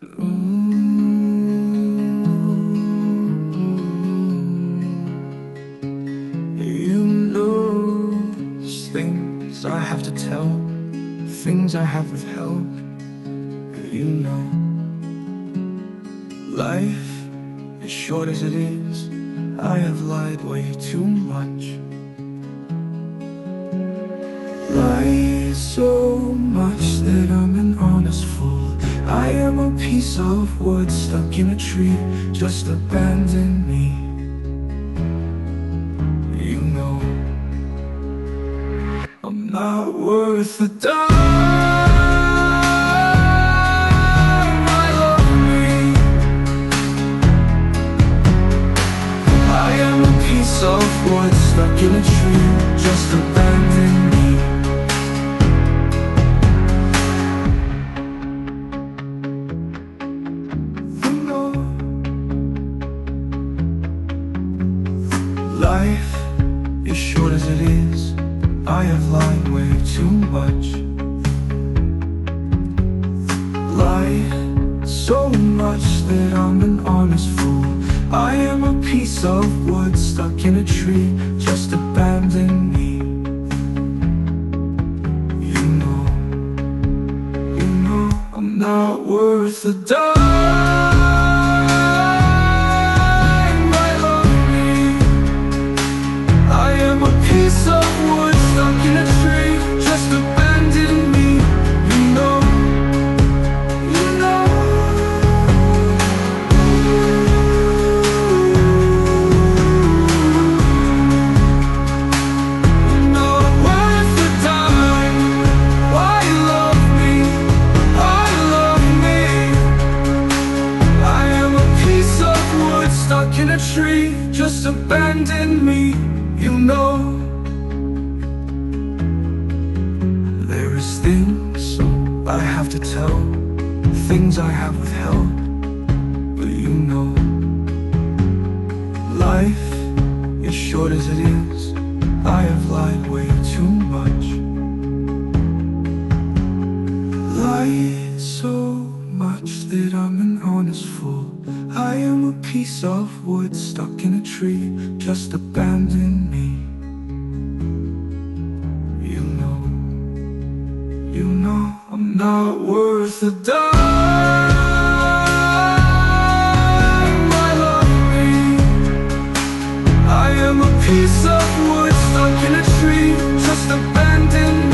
Mm. You know things I have to tell, things I have withheld. You know, life as short as it is, I have lied way too much. Lied so piece of wood stuck in a tree, just abandon me. You know, I'm not worth a dime. I love me. I am a piece of wood stuck in a tree, just abandon life is short as it is. I have lied way too much. Lied so much that I'm an honest fool. I am a piece of wood stuck in a tree. Just abandon me. You know, you know, I'm not worth a dime. Just abandon me, you know. There is things I have to tell, things I have withheld. an honest fool I am a piece of wood stuck in a tree Just abandon me. You know, you know I'm not worth a dime. Piece of wood stuck in a tree, just abandoned.